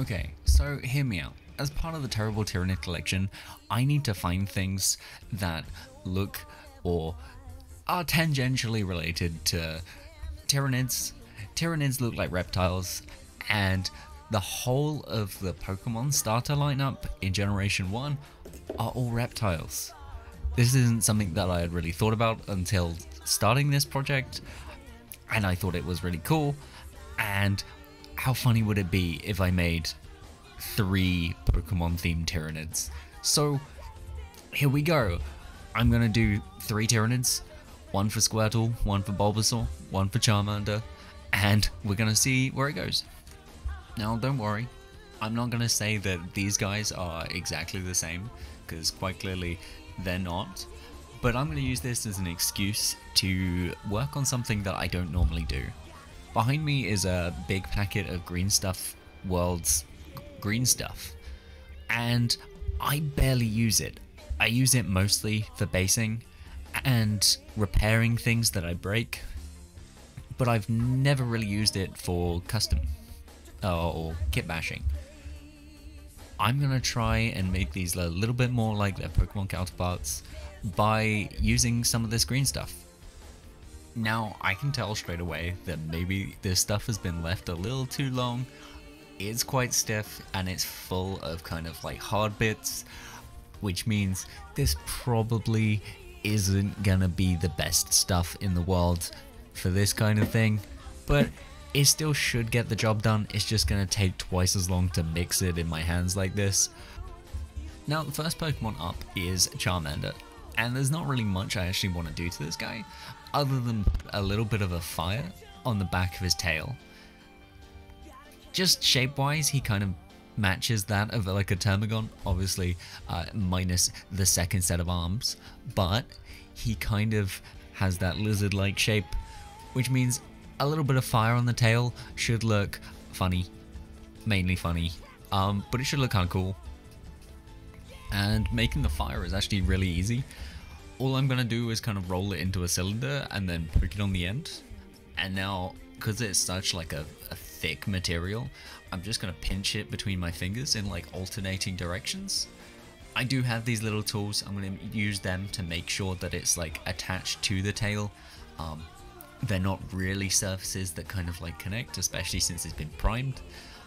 Okay, so hear me out. As part of the Terrible Tyranid collection, I need to find things that look or are tangentially related to Tyranids. Tyranids look like reptiles, and the whole of the Pokemon starter lineup in Generation 1 are all reptiles. This isn't something that I had really thought about until starting this project, and I thought it was really cool. And how funny would it be if I made three Pokemon themed Tyranids? So here we go. I'm gonna do three Tyranids, one for Squirtle, one for Bulbasaur, one for Charmander, and we're gonna see where it goes. Now, don't worry, I'm not gonna say that these guys are exactly the same, because quite clearly they're not. But I'm gonna use this as an excuse to work on something that I don't normally do. Behind me is a big packet of Green Stuff World's green stuff, and I barely use it. I use it mostly for basing and repairing things that I break, but I've never really used it for custom uh, or kit bashing. I'm gonna try and make these a little bit more like their Pokemon counterparts by using some of this green stuff. Now, I can tell straight away that maybe this stuff has been left a little too long. It's quite stiff and it's full of kind of like hard bits, which means this probably isn't gonna be the best stuff in the world for this kind of thing, but it still should get the job done, it's just gonna take twice as long to mix it in my hands like this. Now the first Pokemon up is Charmander, and there's not really much I actually want to do to this guy, other than a little bit of a fire on the back of his tail. Just shape-wise, he kind of matches that of like a Termagant, obviously uh, minus the second set of arms, but he kind of has that lizard-like shape, which means a little bit of fire on the tail should look funny, mainly funny, um, but it should look kind of cool. And making the fire is actually really easy. All I'm to do is kind of roll it into a cylinder and then poke it on the end. And now, because it's such like a, a thick material, I'm just to pinch it between my fingers in like alternating directions. I do have these little tools, I'm to use them to make sure that it's like attached to the tail. Um, they're not really surfaces that kind of like connect, especially since it's been primed.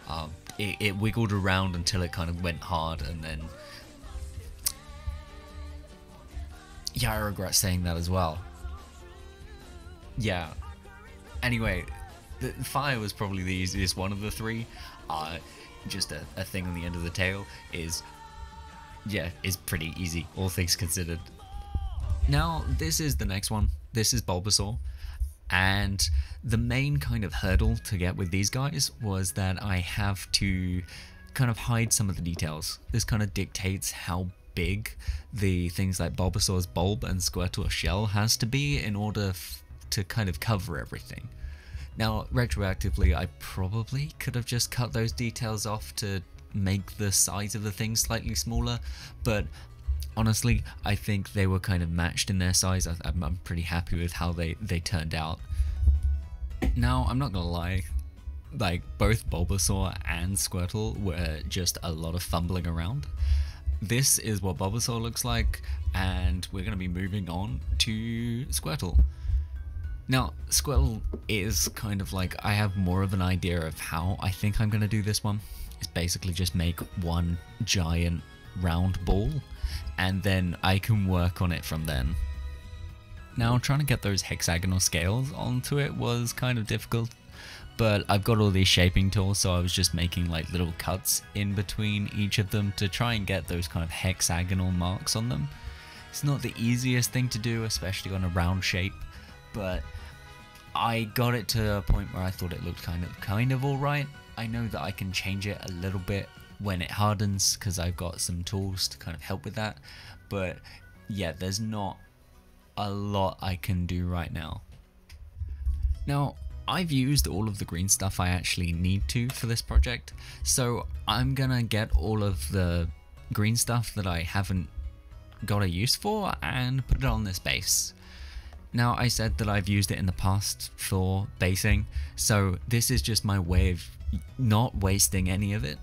Um, it, it wiggled around until it kind of went hard and then... Yeah, I regret saying that as well. Yeah. Anyway, the fire was probably the easiest one of the three. Uh, just a, a thing on the end of the tail is, yeah, is pretty easy, all things considered. Now, this is the next one. This is Bulbasaur. And the main kind of hurdle to get with these guys was that I have to kind of hide some of the details. This kind of dictates how big the things like Bulbasaur's bulb and Squirtle shell has to be in order to kind of cover everything. Now, retroactively, I probably could have just cut those details off to make the size of the thing slightly smaller, but honestly, I think they were kind of matched in their size. I, am pretty happy with how they, they turned out. Now, I'm not gonna lie, like both Bulbasaur and Squirtle were just a lot of fumbling around. This is what Bulbasaur looks like, and we're gonna be moving on to Squirtle. Now, Squirtle is kind of like, I have more of an idea of how I think I'm gonna do this one. It's basically just make one giant round ball and then I can work on it from then. Now trying to get those hexagonal scales onto it was kind of difficult, but I've got all these shaping tools so I was just making like little cuts in between each of them to try and get those kind of hexagonal marks on them. It's not the easiest thing to do, especially on a round shape, but I got it to a point where I thought it looked kind of kind of alright. I know that I can change it a little bit when it hardens because I've got some tools to kind of help with that. But yeah, there's not a lot I can do right now. Now, I've used all of the green stuff I actually need to for this project, so I'm gonna get all of the green stuff that I haven't got a use for and put it on this base. Now I said that I've used it in the past for basing, so this is just my way of not wasting any of it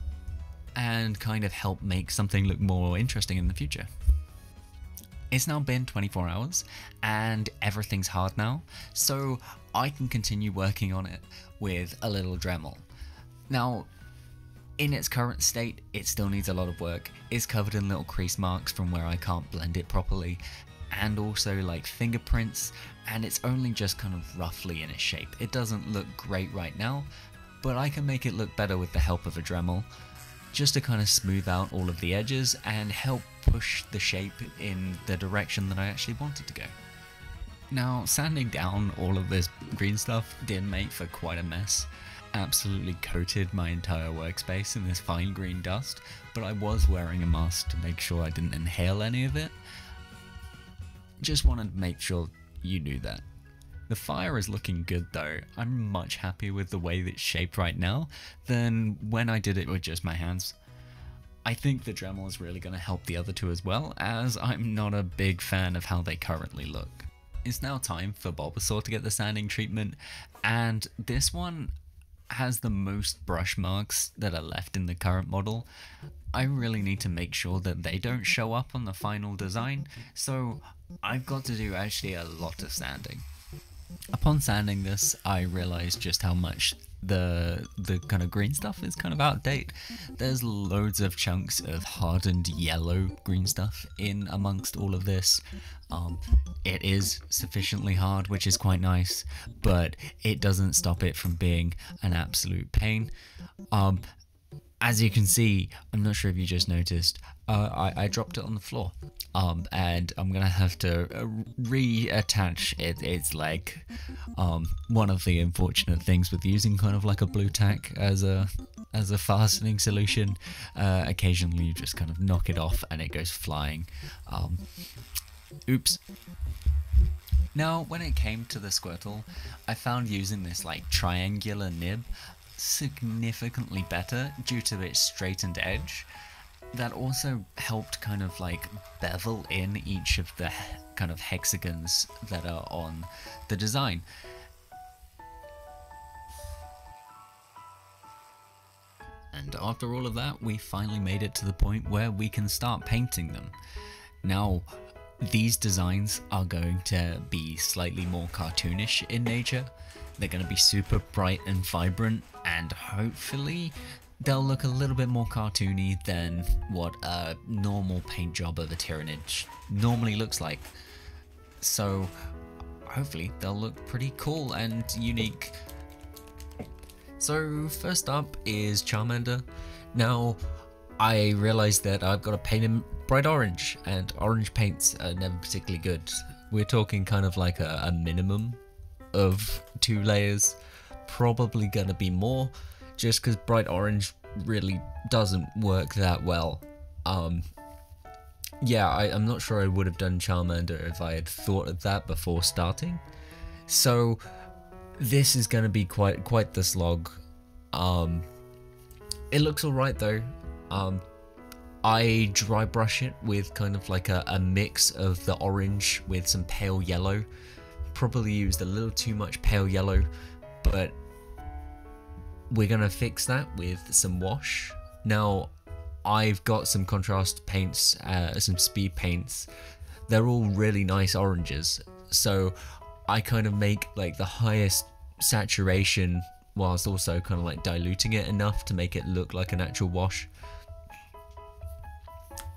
and kind of help make something look more interesting in the future. It's now been 24 hours and everything's hard now, so I can continue working on it with a little Dremel. Now, in its current state, it still needs a lot of work. It's covered in little crease marks from where I can't blend it properly, and also like fingerprints, and it's only just kind of roughly in its shape. It doesn't look great right now, but I can make it look better with the help of a Dremel just to kind of smooth out all of the edges and help push the shape in the direction that I actually wanted to go. Now, sanding down all of this green stuff did make for quite a mess. Absolutely coated my entire workspace in this fine green dust, but I was wearing a mask to make sure I didn't inhale any of it. Just wanted to make sure you knew that. The fire is looking good though. I'm much happier with the way it's shaped right now than when I did it with just my hands. I think the Dremel is really going to help the other two as well, as I'm not a big fan of how they currently look. It's now time for Bulbasaur to get the sanding treatment, and this one has the most brush marks that are left in the current model. I really need to make sure that they don't show up on the final design, so I've got to do actually a lot of sanding. Upon sanding this, I realized just how much the the kind of green stuff is kind of out of date. There's loads of chunks of hardened yellow green stuff in amongst all of this. Um, it is sufficiently hard, which is quite nice, but it doesn't stop it from being an absolute pain. Um, as you can see, I'm not sure if you just noticed, uh, I, I, dropped it on the floor. Um, and I'm gonna have to uh, reattach it, its like Um, one of the unfortunate things with using kind of like a Blu Tack as a as a fastening solution, uh, occasionally you just kind of knock it off and it goes flying. Um, oops. Now, when it came to the Squirtle, I found using this like triangular nib significantly better due to its straightened edge. That also helped kind of like bevel in each of the kind of hexagons that are on the design. And after all of that, we finally made it to the point where we can start painting them. Now, these designs are going to be slightly more cartoonish in nature. They're going to be super bright and vibrant and hopefully they'll look a little bit more cartoony than what a normal paint job of a Tyranids normally looks like. So hopefully they'll look pretty cool and unique. So first up is Charmander. Now I realized that I've got to paint him bright orange and orange paints are never particularly good. We're talking kind of like a, a minimum of two layers probably gonna be more, just because bright orange really doesn't work that well. Um, yeah, I, am not sure I would have done Charmander if I had thought of that before starting. So this is going to be quite quite the slog. Um, it looks alright though. Um, I dry brush it with kind of like a, a mix of the orange with some pale yellow. Probably used a little too much pale yellow, but we're going to fix that with some wash. Now, I've got some contrast paints, uh, some speed paints. They're all really nice oranges. So I kind of make like the highest saturation whilst also kind of like diluting it enough to make it look like an actual wash.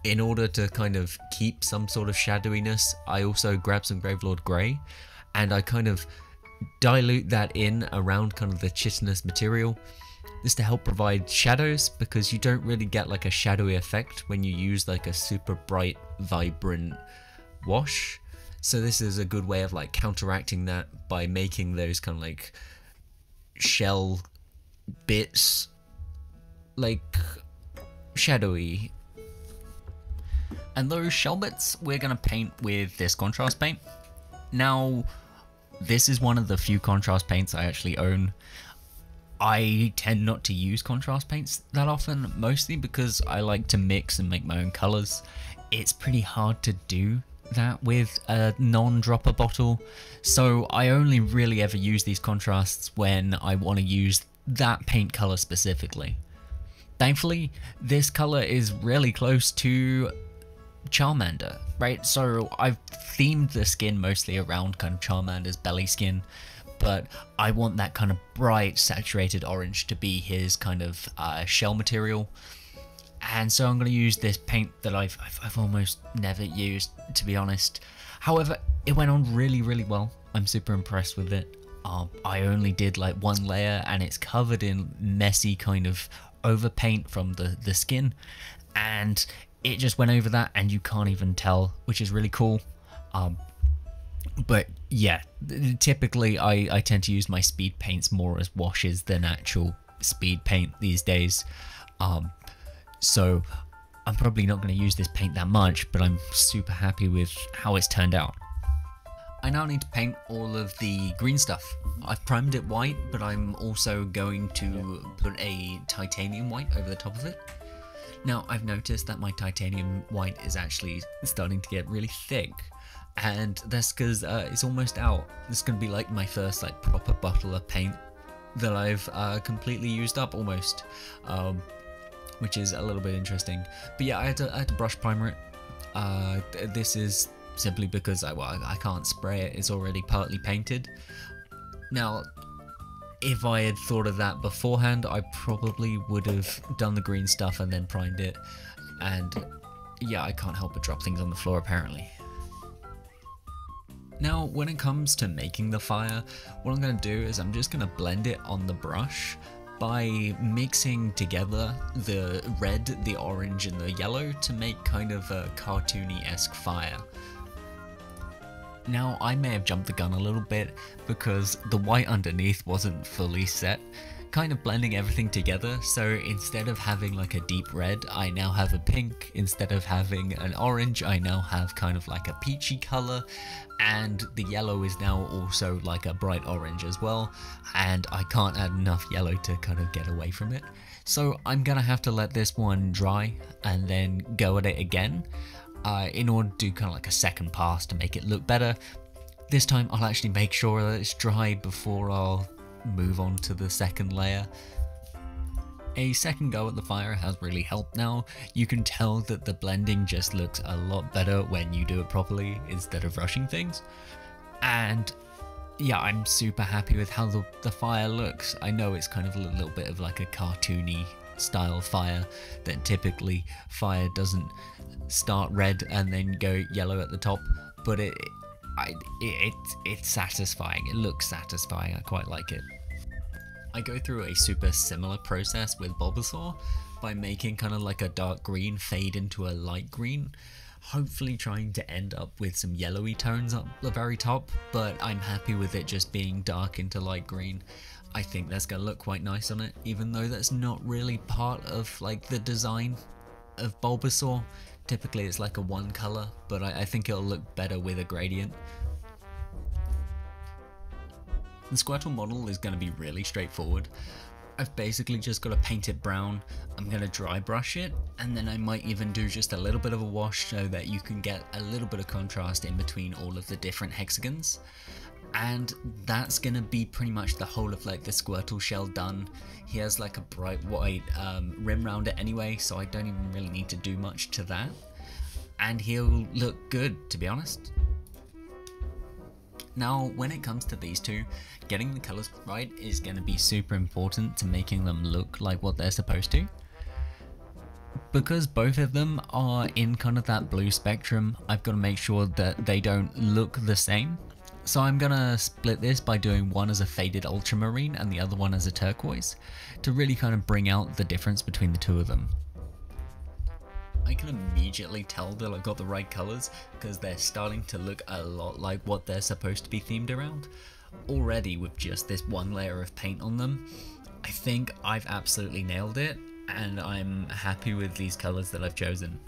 In order to kind of keep some sort of shadowiness, I also grab some Gravelord Grey and I kind of dilute that in around kind of the chitinous material. This to help provide shadows because you don't really get like a shadowy effect when you use like a super bright, vibrant wash. So this is a good way of like counteracting that by making those kind of like shell bits like shadowy. And those shell bits we're going to paint with this contrast paint. Now, this is one of the few contrast paints I actually own. I tend not to use contrast paints that often, mostly because I like to mix and make my own colours. It's pretty hard to do that with a non-dropper bottle, so I only really ever use these contrasts when I want to use that paint colour specifically. Thankfully, this color is really close to Charmander, right? So I've themed the skin mostly around kind of Charmander's belly skin, but I want that kind of bright, saturated orange to be his kind of uh, shell material. And so I'm going to use this paint that I've, I've, I've almost never used, to be honest. However, it went on really, really well. I'm super impressed with it. Um, I only did like one layer and it's covered in messy kind of over paint from the, the skin. And it just went over that and you can't even tell, which is really cool. Um, but yeah, typically I, I tend to use my speed paints more as washes than actual speed paint these days. Um, so I'm probably not going to use this paint that much, but I'm super happy with how it's turned out. I now need to paint all of the green stuff. I've primed it white, but I'm also going to put a titanium white over the top of it. Now, I've noticed that my titanium white is actually starting to get really thick, and that's because uh, it's almost out. This to be like my first like proper bottle of paint that I've uh, completely used up almost, um, which is a little bit interesting. But yeah, I had to, I had to brush primer it. Uh, th this is simply because I, well, I can't spray it, it's already partly painted. Now, if I had thought of that beforehand, I probably would have done the green stuff and then primed it. And yeah, I can't help but drop things on the floor apparently. Now, when it comes to making the fire, what I'm going to do is I'm just going to blend it on the brush by mixing together the red, the orange, and the yellow to make kind of a cartoony-esque fire. Now, I may have jumped the gun a little bit because the white underneath wasn't fully set, kind of blending everything together, so instead of having like a deep red, I now have a pink, instead of having an orange, I now have kind of like a peachy colour, and the yellow is now also like a bright orange as well, and I can't add enough yellow to kind of get away from it. So I'm gonna have to let this one dry and then go at it again uh, in order to do kind of like a second pass to make it look better. This time I'll actually make sure that it's dry before I'll move on to the second layer. A second go at the fire has really helped now. You can tell that the blending just looks a lot better when you do it properly instead of rushing things. And yeah, I'm super happy with how the, the fire looks. I know it's kind of a little bit of like a cartoony style fire that typically fire doesn't start red and then go yellow at the top, but it, I, it, it it's satisfying. It looks satisfying. I quite like it. I go through a super similar process with Bulbasaur by making kind of like a dark green fade into a light green, hopefully trying to end up with some yellowy tones up the very top, but I'm happy with it just being dark into light green. I think that's going to look quite nice on it, even though that's not really part of like the design of Bulbasaur. Typically it's like a one color, but I, I think it'll look better with a gradient. The Squirtle model is going to be really straightforward. I've basically just got to paint it brown, I'm going to dry brush it, and then I might even do just a little bit of a wash so that you can get a little bit of contrast in between all of the different hexagons and that's gonna be pretty much the whole of like the Squirtle shell done. He has like a bright white um, rim around it anyway, so I don't even really need to do much to that. And he'll look good, to be honest. Now, when it comes to these two, getting the colours right is to be super important to making them look like what they're supposed to. Because both of them are in kind of that blue spectrum, I've got to make sure that they don't look the same. So I'm gonna split this by doing one as a faded ultramarine and the other one as a turquoise to really kind of bring out the difference between the two of them. I can immediately tell that I got the right colours because they're starting to look a lot like what they're supposed to be themed around. Already with just this one layer of paint on them, I think I've absolutely nailed it and I'm happy with these colours that I've chosen.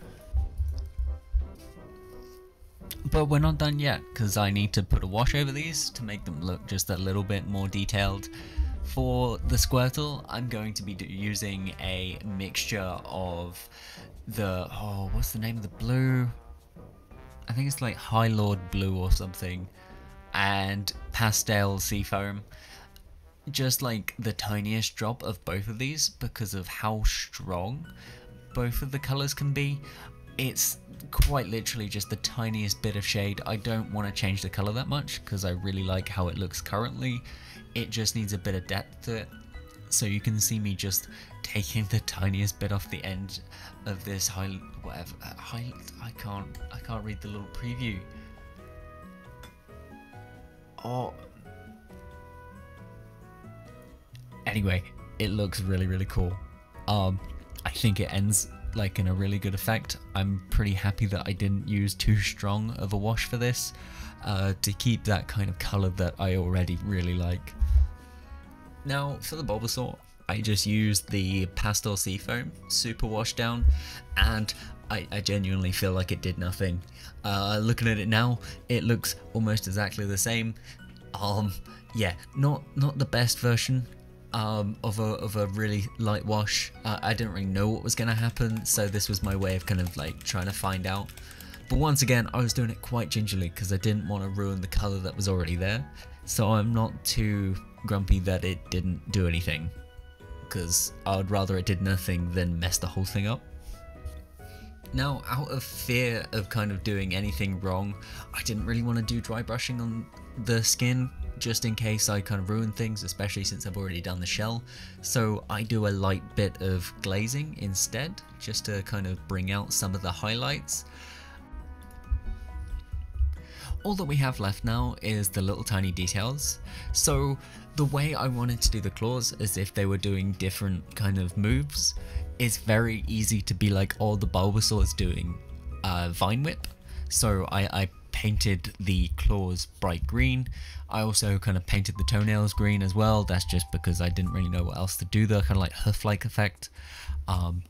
But we're not done yet, because I need to put a wash over these to make them look just a little bit more detailed. For the Squirtle, I'm going to be using a mixture of the, oh, what's the name of the blue? I think it's like High Lord Blue or something, and Pastel Seafoam. just like the tiniest drop of both of these because of how strong both of the colors can be. It's quite literally just the tiniest bit of shade. I don't want to change the color that much because I really like how it looks currently. It just needs a bit of depth to it. So you can see me just taking the tiniest bit off the end of this high whatever uh, high I can't I can't read the little preview. Oh Anyway, it looks really really cool. Um I think it ends like in a really good effect. I'm pretty happy that I didn't use too strong of a wash for this uh, to keep that kind of colour that I already really like. Now for the Bulbasaur, I just used the Pastel Seafoam Super Wash Down and I, I genuinely feel like it did nothing. Uh, looking at it now, it looks almost exactly the same. Um, yeah, not not the best version um, of, a, of a really light wash. Uh, I didn't really know what was going to happen, so this was my way of kind of like trying to find out. But once again, I was doing it quite gingerly because I didn't want to ruin the colour that was already there. So I'm not too grumpy that it didn't do anything. Because I would rather it did nothing than mess the whole thing up. Now, out of fear of kind of doing anything wrong, I didn't really want to do dry brushing on the skin just in case I kind of ruin things, especially since I've already done the shell. So I do a light bit of glazing instead, just to kind of bring out some of the highlights. All that we have left now is the little tiny details. So the way I wanted to do the claws as if they were doing different kind of moves It's very easy to be like, oh, the Bulbasaur is doing uh, Vine Whip. So I, I painted the claws bright green. I also kind of painted the toenails green as well. That's just because I didn't really know what else to do The kind of like hoof-like effect. Um,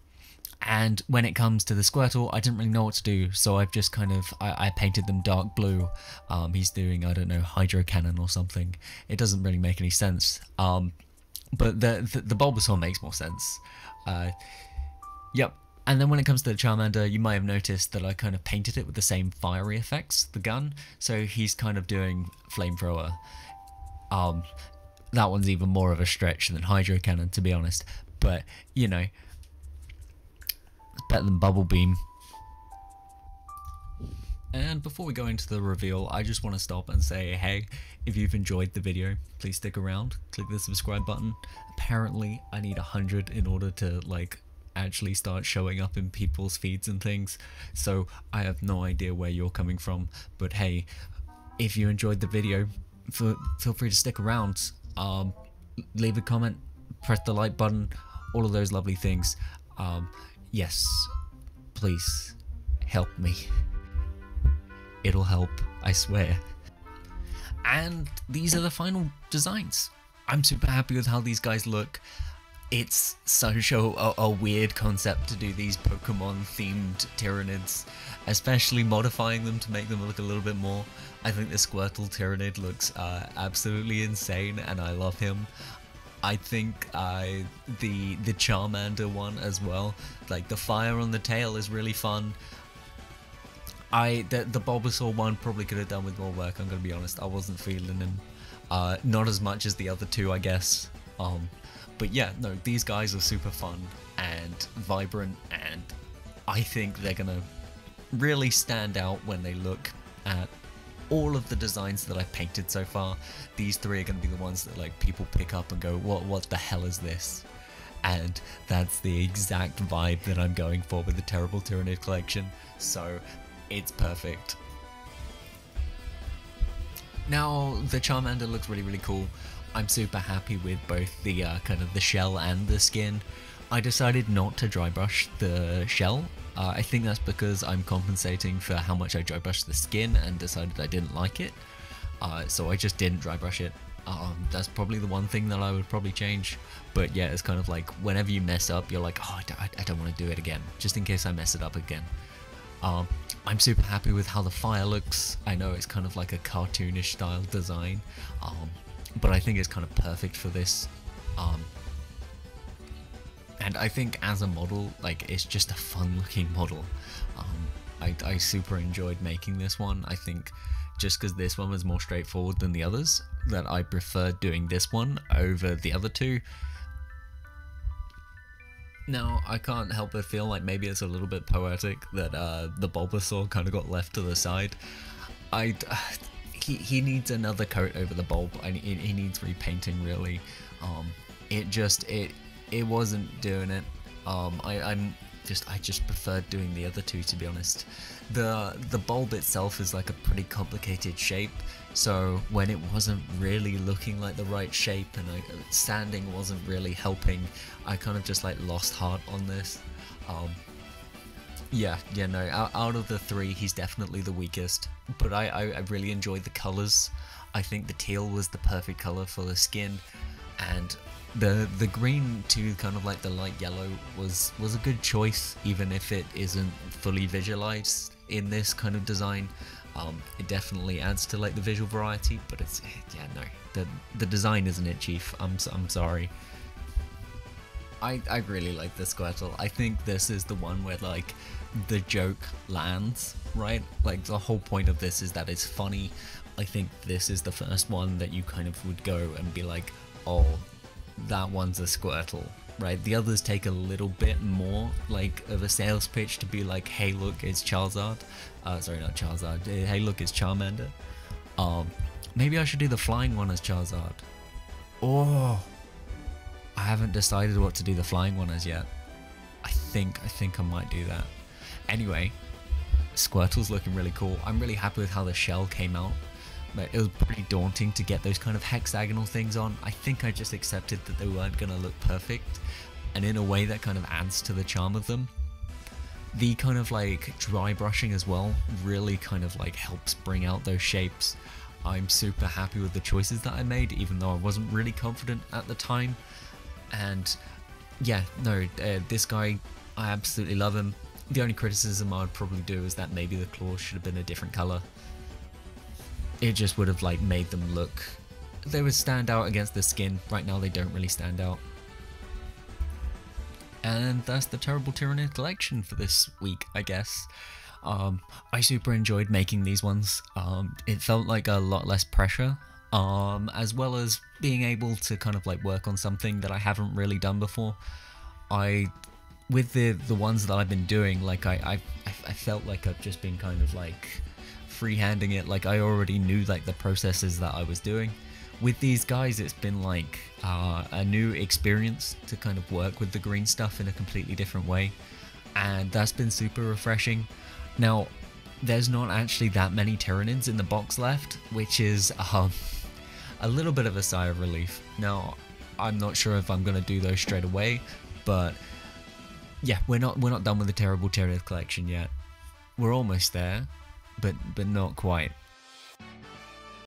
and when it comes to the Squirtle, I didn't really know what to do, so I've just kind of, I, I painted them dark blue. Um, he's doing, I don't know, Hydro Cannon or something. It doesn't really make any sense. Um, but the, the, the Bulbasaur makes more sense. Uh, yep, and then when it comes to the Charmander, you might have noticed that I kind of painted it with the same fiery effects, the gun. So he's kind of doing flamethrower. Um, that one's even more of a stretch than Hydro Cannon, to be honest. But, you know, it's better than Bubble Beam. And before we go into the reveal, I just want to stop and say, hey, if you've enjoyed the video, please stick around, click the subscribe button. Apparently, I need 100 in order to, like, actually start showing up in people's feeds and things. So I have no idea where you're coming from. But hey, if you enjoyed the video, feel free to stick around. Um, leave a comment, press the like button, all of those lovely things. Um, yes, please help me. It'll help, I swear. And these are the final designs. I'm super happy with how these guys look it's such a, a, weird concept to do these Pokemon themed Tyranids, especially modifying them to make them look a little bit more. I think the Squirtle Tyranid looks uh, absolutely insane and I love him. I think uh, the the Charmander one as well, like the fire on the tail is really fun. I the, the Bulbasaur one probably could have done with more work. I'm gonna be honest. I wasn't feeling him, uh, not as much as the other two, I guess. Um, but yeah, no, these guys are super fun and vibrant, and I think they're gonna really stand out when they look at all of the designs that I've painted so far. These three are gonna be the ones that like people pick up and go, "What? What the hell is this?" And that's the exact vibe that I'm going for with the Terrible Tyranid collection. So it's perfect. Now the Charmander looks really really cool. I'm super happy with both the uh, kind of the shell and the skin. I decided not to dry brush the shell. Uh, I think that's because I'm compensating for how much I dry brushed the skin and decided I didn't like it. Uh, so I just didn't dry brush it. Um, that's probably the one thing that I would probably change. But yeah, it's kind of like whenever you mess up, you're like, oh, I, I don't want to do it again, just in case I mess it up again. Um, I'm super happy with how the fire looks. I know it's kind of like a cartoonish style design. Um, but I think it's kind of perfect for this. Um, and I think as a model, like it's just a fun looking model. Um, I, I super enjoyed making this one. I think just because this one was more straightforward than the others, that I prefer doing this one over the other two. Now, I can't help but feel like maybe it's a little bit poetic that uh, the Bulbasaur kind of got left to the side. I, he, he needs another coat over the bulb. I, he needs repainting really. Um, it just it it wasn't doing it. Um, I, I'm just I just preferred doing the other two to be honest. The the bulb itself is like a pretty complicated shape, so when it wasn't really looking like the right shape and I, sanding wasn't really helping, I kind of just like lost heart on this. Um, yeah, yeah, no, out, out of the three, he's definitely the weakest, but I, I, I really enjoyed the colours. I think the teal was the perfect colour for the skin, and the the green to kind of like the light yellow was was a good choice even if it isn't fully visualized in this kind of design. Um, it definitely adds to like the visual variety but it's yeah no. The the design isn't it chief? I'm, I'm sorry I, I really like this Squirtle. I think this is the one where like the joke lands, right? Like the whole point of this is that it's funny. I think this is the first one that you kind of would go and be like, oh, that one's a Squirtle, right? The others take a little bit more like of a sales pitch to be like, hey, look, it's Charizard. Uh, sorry, not Charizard. Uh, hey, look, it's Charmander. Um, maybe I should do the flying one as Charizard. Oh, I haven't decided what to do the flying one as yet. I think I think I might do that. Anyway, Squirtle's looking really cool. I'm really happy with how the shell came out it was pretty daunting to get those kind of hexagonal things on. I think I just accepted that they weren't going to look perfect, and in a way that kind of adds to the charm of them. The kind of like dry brushing as well really kind of like helps bring out those shapes. I'm super happy with the choices that I made, even though I wasn't really confident at the time. And yeah, no, uh, this guy, I absolutely love him. The only criticism I would probably do is that maybe the claws should have been a different color. It just would have like made them look they would stand out against the skin. Right now they don't really stand out. And that's the terrible tyranid collection for this week i guess. Um, i super enjoyed making these ones. Um, it felt like a lot less pressure um, as well as being able to kind of like work on something that i haven't really done before i with the the ones that i've been doing like i i, I felt like i've just been kind of like freehanding it like I already knew like the processes that I was doing. With these guys it's been like uh, a new experience to kind of work with the green stuff in a completely different way and that's been super refreshing. Now there's not actually that many Tyranids in the box left which is um, a little bit of a sigh of relief. Now I'm not sure if I'm going to do those straight away but yeah we're not we're not done with the terrible Tyranid collection yet. We're almost there but but not quite.